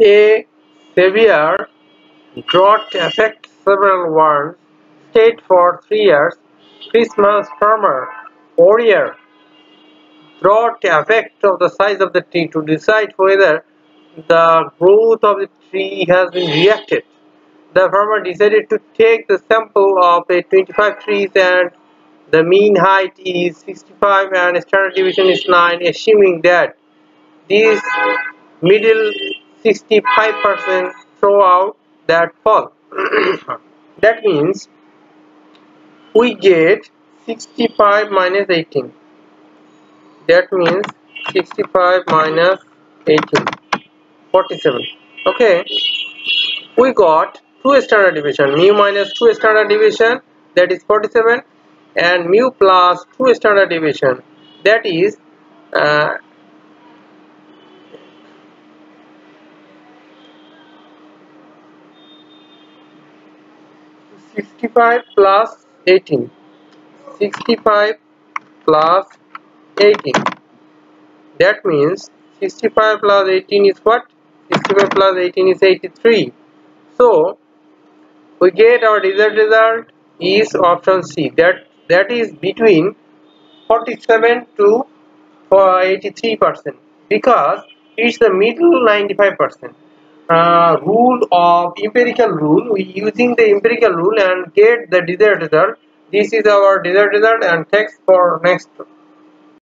A severe drought affects several world states for three years. Christmas farmer, warrior, drought effect of the size of the tree to decide whether the growth of the tree has been reacted. The farmer decided to take the sample of a 25 trees and the mean height is 65 and standard deviation is 9 assuming that these middle 65% throughout that fall. that means we get 65 minus 18. That means 65 minus 18. 47. Okay. We got 2 standard deviation. Mu minus 2 standard deviation that is 47 and mu plus 2 standard deviation that is uh, 65 plus 18 65 plus 18 that means 65 plus 18 is what? 65 plus 18 is 83 so we get our result result is option C. That that is between 47 to uh, 83 percent because it's the middle 95 percent uh, rule of empirical rule we using the empirical rule and get the desired result. This is our desired result and text for next